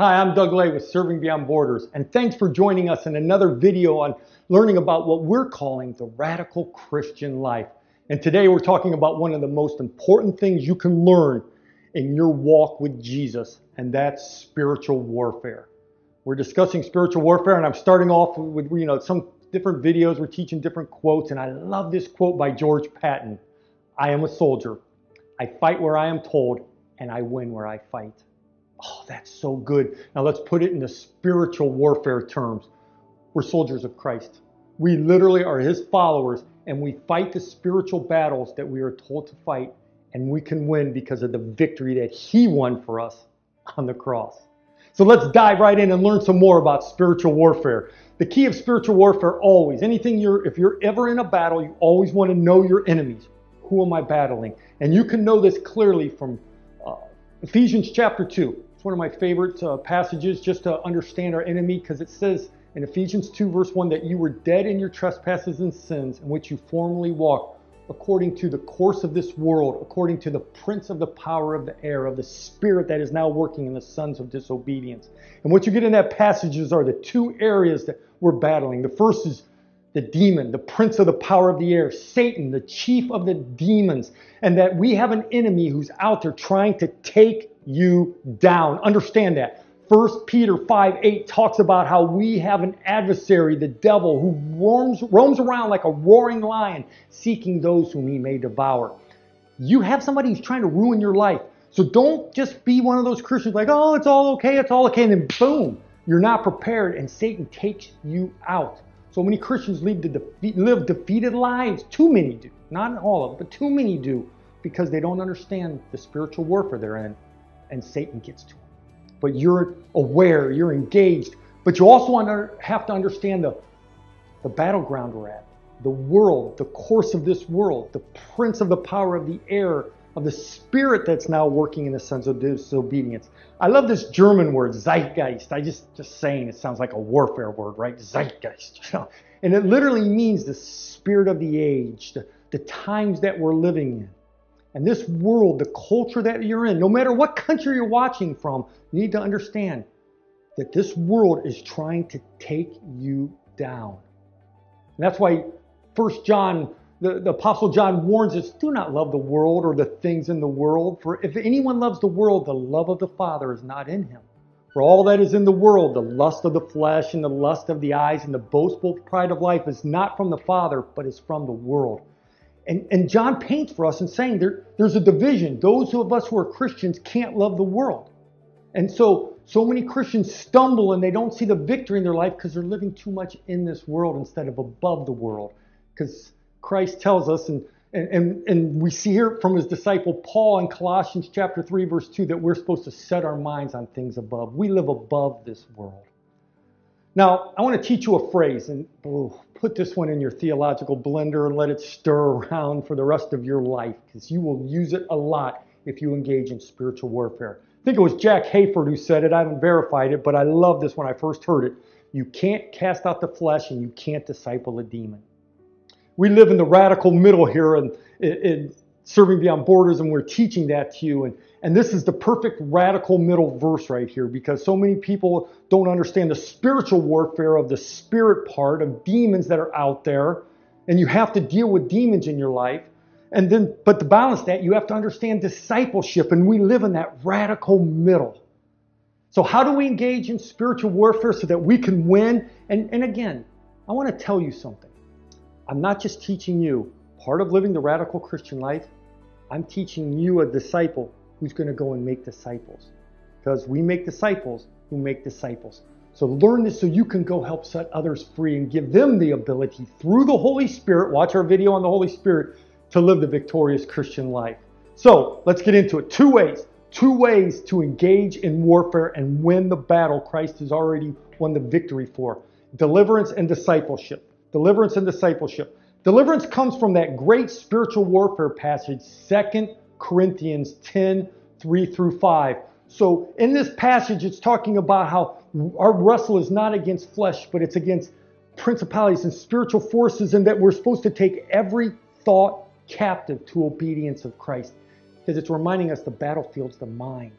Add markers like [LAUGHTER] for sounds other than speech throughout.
Hi, I'm Doug Lay with Serving Beyond Borders, and thanks for joining us in another video on learning about what we're calling the radical Christian life. And today we're talking about one of the most important things you can learn in your walk with Jesus, and that's spiritual warfare. We're discussing spiritual warfare, and I'm starting off with you know some different videos. We're teaching different quotes, and I love this quote by George Patton. I am a soldier. I fight where I am told, and I win where I fight. Oh, that's so good. Now let's put it in the spiritual warfare terms. We're soldiers of Christ. We literally are his followers, and we fight the spiritual battles that we are told to fight, and we can win because of the victory that he won for us on the cross. So let's dive right in and learn some more about spiritual warfare. The key of spiritual warfare always, anything you're, if you're ever in a battle, you always want to know your enemies. Who am I battling? And you can know this clearly from uh, Ephesians chapter 2. It's one of my favorite uh, passages just to understand our enemy because it says in Ephesians 2, verse 1, that you were dead in your trespasses and sins in which you formerly walked according to the course of this world, according to the prince of the power of the air, of the spirit that is now working in the sons of disobedience. And what you get in that passages are the two areas that we're battling. The first is the demon, the prince of the power of the air, Satan, the chief of the demons, and that we have an enemy who's out there trying to take you down. Understand that. 1 Peter 5 8 talks about how we have an adversary, the devil, who roams, roams around like a roaring lion, seeking those whom he may devour. You have somebody who's trying to ruin your life. So don't just be one of those Christians like, oh, it's all okay, it's all okay, and then boom, you're not prepared, and Satan takes you out. So many Christians live, defeat, live defeated lives. Too many do. Not all of them, but too many do because they don't understand the spiritual warfare they're in and Satan gets to them. But you're aware, you're engaged, but you also have to understand the, the battleground we're at, the world, the course of this world, the prince of the power of the air, of the spirit that's now working in the sons of disobedience. I love this German word, Zeitgeist. I just just saying it sounds like a warfare word, right? Zeitgeist. [LAUGHS] and it literally means the spirit of the age, the, the times that we're living in. And this world, the culture that you're in, no matter what country you're watching from, you need to understand that this world is trying to take you down. And that's why First John, the, the Apostle John warns us do not love the world or the things in the world. For if anyone loves the world, the love of the Father is not in him. For all that is in the world, the lust of the flesh and the lust of the eyes and the boastful pride of life is not from the Father, but is from the world. And, and John paints for us and saying there, there's a division. Those of us who are Christians can't love the world. And so, so many Christians stumble and they don't see the victory in their life because they're living too much in this world instead of above the world. Because Christ tells us, and, and, and we see here from his disciple Paul in Colossians chapter 3, verse 2, that we're supposed to set our minds on things above. We live above this world. Now, I want to teach you a phrase, and oh, put this one in your theological blender and let it stir around for the rest of your life because you will use it a lot if you engage in spiritual warfare. I think it was Jack Hayford who said it. I haven't verified it, but I love this when I first heard it. You can't cast out the flesh and you can't disciple a demon. We live in the radical middle here and in, in serving beyond borders, and we're teaching that to you. And and this is the perfect radical middle verse right here because so many people don't understand the spiritual warfare of the spirit part of demons that are out there. And you have to deal with demons in your life. And then, but to balance that, you have to understand discipleship. And we live in that radical middle. So, how do we engage in spiritual warfare so that we can win? And, and again, I want to tell you something. I'm not just teaching you part of living the radical Christian life, I'm teaching you, a disciple, who's going to go and make disciples. Because we make disciples who make disciples. So learn this so you can go help set others free and give them the ability through the Holy Spirit, watch our video on the Holy Spirit, to live the victorious Christian life. So let's get into it. Two ways. Two ways to engage in warfare and win the battle Christ has already won the victory for deliverance and discipleship. Deliverance and discipleship. Deliverance comes from that great spiritual warfare passage, Second Corinthians 10 3 through 5. So in this passage, it's talking about how our wrestle is not against flesh, but it's against principalities and spiritual forces, and that we're supposed to take every thought captive to obedience of Christ. Because it's reminding us the battlefield's the mind.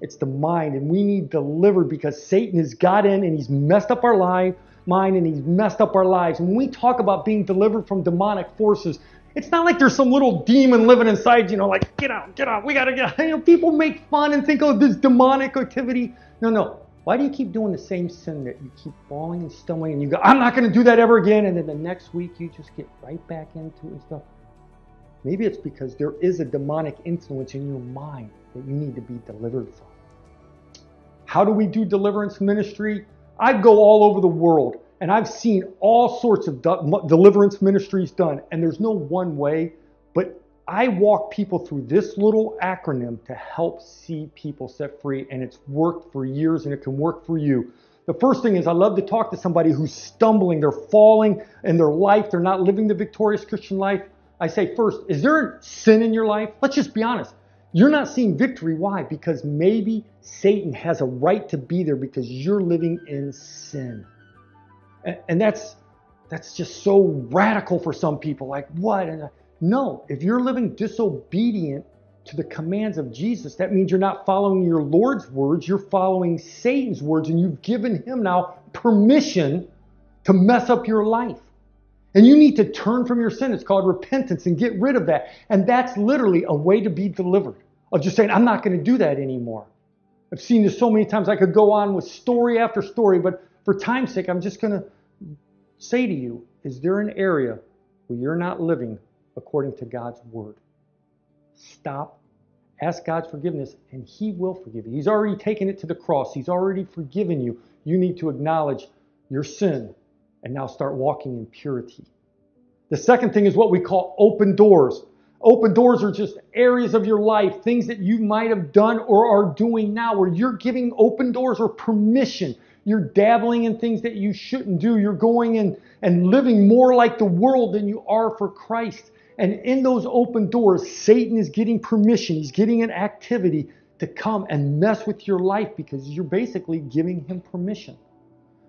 it's the mind. And we need delivered because Satan has got in and he's messed up our life, mind and he's messed up our lives. When we talk about being delivered from demonic forces, it's not like there's some little demon living inside, you know, like, get out, get out, we gotta get out. [LAUGHS] You know, people make fun and think, oh, this demonic activity. No, no. Why do you keep doing the same sin that you keep falling and stumbling and you go, I'm not gonna do that ever again, and then the next week you just get right back into it and stuff? Maybe it's because there is a demonic influence in your mind that you need to be delivered from. How do we do deliverance ministry? I go all over the world and I've seen all sorts of deliverance ministries done, and there's no one way, but I walk people through this little acronym to help see people set free, and it's worked for years and it can work for you. The first thing is, I love to talk to somebody who's stumbling, they're falling in their life, they're not living the victorious Christian life. I say, first, is there sin in your life? Let's just be honest. You're not seeing victory. Why? Because maybe Satan has a right to be there because you're living in sin. And, and that's that's just so radical for some people. Like, what? And, uh, no, if you're living disobedient to the commands of Jesus, that means you're not following your Lord's words, you're following Satan's words, and you've given him now permission to mess up your life. And you need to turn from your sin. It's called repentance and get rid of that. And that's literally a way to be delivered of just saying, I'm not going to do that anymore. I've seen this so many times. I could go on with story after story, but for time's sake, I'm just going to say to you is there an area where you're not living according to God's word? Stop. Ask God's forgiveness, and He will forgive you. He's already taken it to the cross, He's already forgiven you. You need to acknowledge your sin and now start walking in purity. The second thing is what we call open doors. Open doors are just areas of your life, things that you might have done or are doing now, where you're giving open doors or permission. You're dabbling in things that you shouldn't do. You're going in and living more like the world than you are for Christ. And in those open doors, Satan is getting permission. He's getting an activity to come and mess with your life because you're basically giving him permission.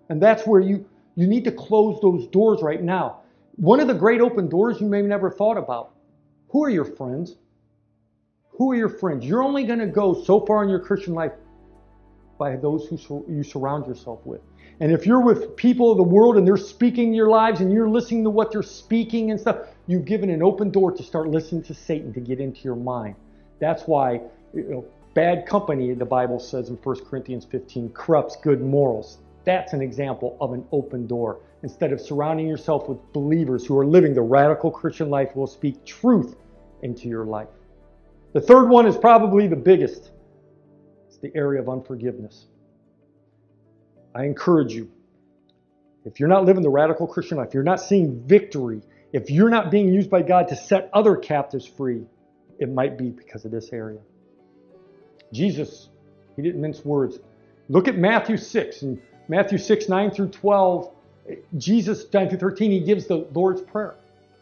And that's where you you need to close those doors right now. One of the great open doors you may never thought about. Who are your friends? Who are your friends? You're only going to go so far in your Christian life by those who you surround yourself with. And if you're with people of the world and they're speaking your lives and you're listening to what they're speaking and stuff, you've given an open door to start listening to Satan to get into your mind. That's why you know, bad company, the Bible says in 1 Corinthians 15, corrupts good morals. That's an example of an open door. Instead of surrounding yourself with believers who are living the radical Christian life, will speak truth into your life. The third one is probably the biggest. It's the area of unforgiveness. I encourage you, if you're not living the radical Christian life, if you're not seeing victory, if you're not being used by God to set other captives free, it might be because of this area. Jesus, he didn't mince words. Look at Matthew 6 and Matthew 6, 9 through 12, Jesus, 9 through 13, he gives the Lord's Prayer.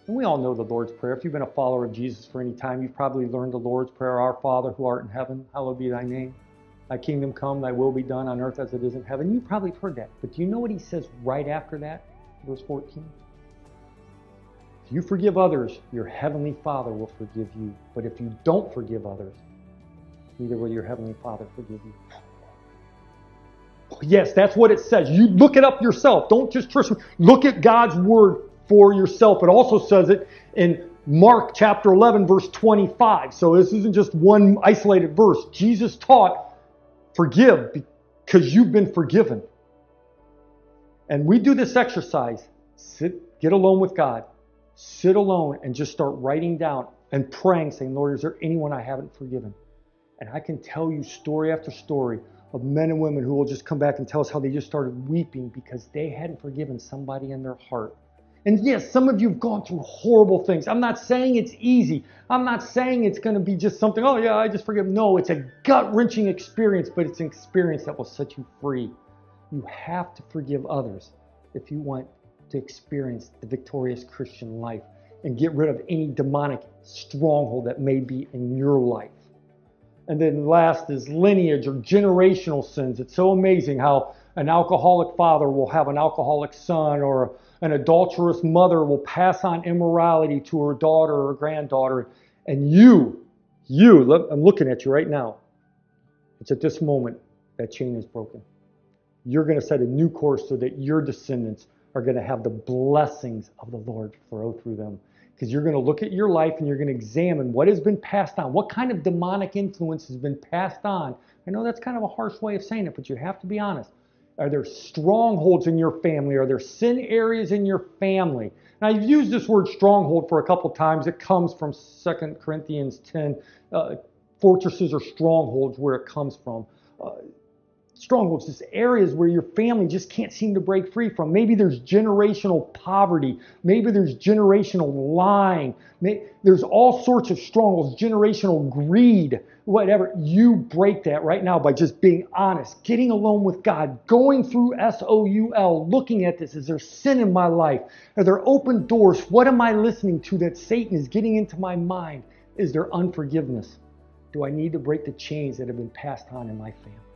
And we all know the Lord's Prayer. If you've been a follower of Jesus for any time, you've probably learned the Lord's Prayer Our Father who art in heaven, hallowed be thy name. Thy kingdom come, thy will be done on earth as it is in heaven. You've probably heard that. But do you know what he says right after that? Verse 14. If you forgive others, your heavenly Father will forgive you. But if you don't forgive others, neither will your heavenly Father forgive you. Yes, that's what it says. You look it up yourself. Don't just trust me. Look at God's word for yourself. It also says it in Mark chapter 11, verse 25. So this isn't just one isolated verse. Jesus taught, forgive because you've been forgiven. And we do this exercise. Sit, get alone with God. Sit alone and just start writing down and praying, saying, Lord, is there anyone I haven't forgiven? And I can tell you story after story of men and women who will just come back and tell us how they just started weeping because they hadn't forgiven somebody in their heart. And yes, some of you have gone through horrible things. I'm not saying it's easy. I'm not saying it's going to be just something, oh, yeah, I just forgive. No, it's a gut wrenching experience, but it's an experience that will set you free. You have to forgive others if you want to experience the victorious Christian life and get rid of any demonic stronghold that may be in your life. And then last is lineage or generational sins. It's so amazing how an alcoholic father will have an alcoholic son or an adulterous mother will pass on immorality to her daughter or granddaughter. And you, you, I'm looking at you right now, It's at this moment that chain is broken. You're going to set a new course so that your descendants are going to have the blessings of the Lord flow through them. Because you're going to look at your life and you're going to examine what has been passed on. What kind of demonic influence has been passed on? I know that's kind of a harsh way of saying it, but you have to be honest. Are there strongholds in your family? Are there sin areas in your family? Now, I've used this word stronghold for a couple times. It comes from 2 Corinthians 10. Uh, fortresses or strongholds where it comes from. Uh, strongholds, just areas where your family just can't seem to break free from. Maybe there's generational poverty. Maybe there's generational lying. Maybe there's all sorts of strongholds, generational greed, whatever. You break that right now by just being honest, getting alone with God, going through S O U L, looking at this. Is there sin in my life? Are there open doors? What am I listening to that Satan is getting into my mind? Is there unforgiveness? Do I need to break the chains that have been passed on in my family?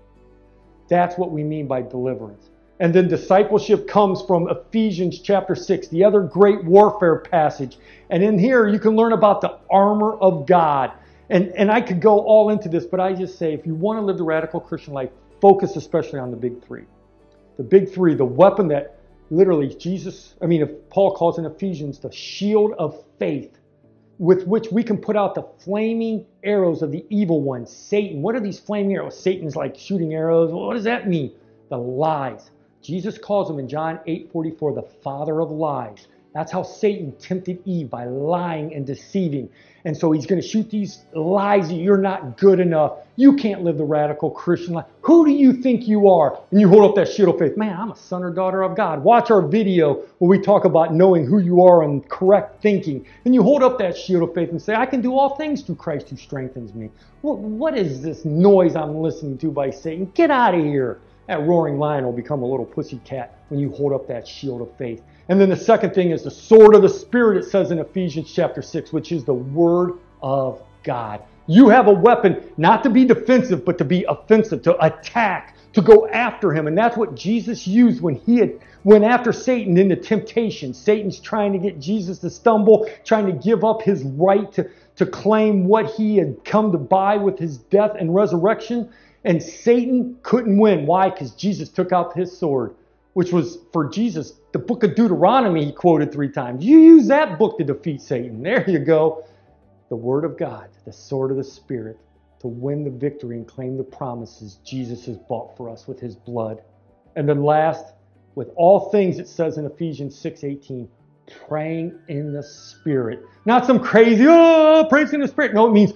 That's what we mean by deliverance. And then discipleship comes from Ephesians chapter 6, the other great warfare passage. And in here, you can learn about the armor of God. And, and I could go all into this, but I just say if you want to live the radical Christian life, focus especially on the big three. The big three, the weapon that literally Jesus, I mean, if Paul calls in Ephesians the shield of faith with which we can put out the flaming arrows of the evil one, Satan. What are these flaming arrows? Satan's like shooting arrows. What does that mean? The lies. Jesus calls him in John 8:44 the father of lies. That's how Satan tempted Eve by lying and deceiving. And so he's going to shoot these lies that you're not good enough. You can't live the radical Christian life. Who do you think you are? And you hold up that shield of faith. Man, I'm a son or daughter of God. Watch our video where we talk about knowing who you are and correct thinking. And you hold up that shield of faith and say, I can do all things through Christ who strengthens me. What, what is this noise I'm listening to by Satan? Get out of here. That roaring lion will become a little pussy cat when you hold up that shield of faith. And then the second thing is the sword of the Spirit, it says in Ephesians chapter 6, which is the Word of God. You have a weapon not to be defensive, but to be offensive, to attack, to go after him. And that's what Jesus used when he had went after Satan in the temptation. Satan's trying to get Jesus to stumble, trying to give up his right to, to claim what he had come to buy with his death and resurrection. And Satan couldn't win. Why? Because Jesus took out his sword, which was for Jesus, the book of Deuteronomy, he quoted three times. You use that book to defeat Satan. There you go. The Word of God, the sword of the Spirit, to win the victory and claim the promises Jesus has bought for us with his blood. And then last, with all things, it says in Ephesians 6:18, praying in the Spirit. Not some crazy, oh, praise in the Spirit. No, it means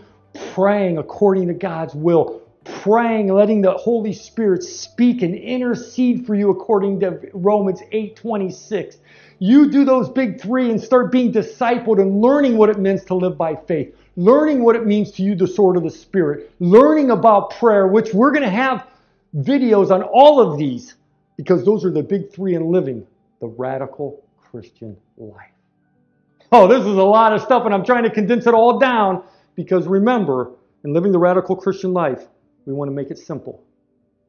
praying according to God's will, praying, letting the Holy Spirit speak and intercede for you according to Romans 8:26. You do those big 3 and start being discipled and learning what it means to live by faith. Learning what it means to you the sword of the Spirit. Learning about prayer, which we're going to have videos on all of these because those are the big 3 in living the radical Christian life. Oh, this is a lot of stuff and I'm trying to condense it all down because remember, in living the radical Christian life, we want to make it simple.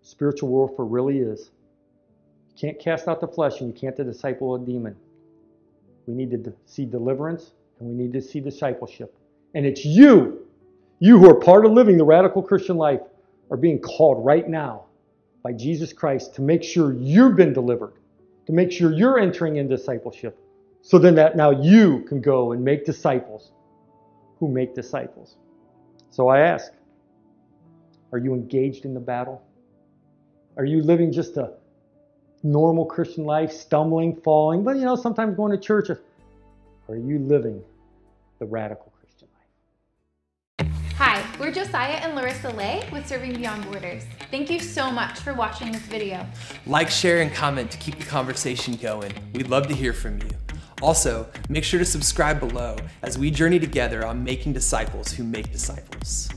Spiritual warfare really is. You can't cast out the flesh and you can't disciple a demon. We need to see deliverance and we need to see discipleship. And it's you, you who are part of living the radical Christian life, are being called right now by Jesus Christ to make sure you've been delivered, to make sure you're entering in discipleship, so then that now you can go and make disciples who make disciples. So I ask, are you engaged in the battle? Are you living just a normal Christian life, stumbling, falling, but you know, sometimes going to church? Or are you living the radical Christian life? Hi, we're Josiah and Larissa Lay with Serving Beyond Borders. Thank you so much for watching this video. Like, share, and comment to keep the conversation going. We'd love to hear from you. Also, make sure to subscribe below as we journey together on making disciples who make disciples.